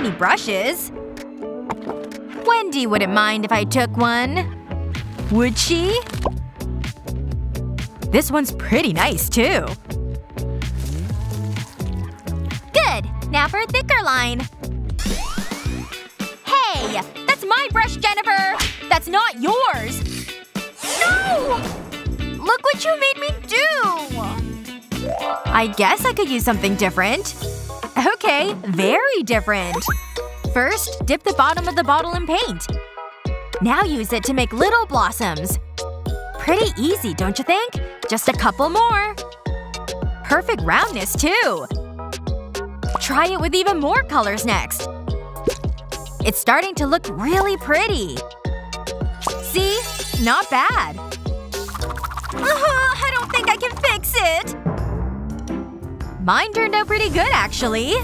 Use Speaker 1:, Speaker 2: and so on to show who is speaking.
Speaker 1: any brushes. Wendy wouldn't mind if I took one. Would she? This one's pretty nice, too. Good! Now for a thicker line. Hey! That's my brush, Jennifer! That's not yours! No! Look what you made me do! I guess I could use something different. Very different. First, dip the bottom of the bottle in paint. Now use it to make little blossoms. Pretty easy, don't you think? Just a couple more. Perfect roundness, too. Try it with even more colors next. It's starting to look really pretty. See? Not bad. Uh, I don't think I can fix it. Mine turned out pretty good, actually.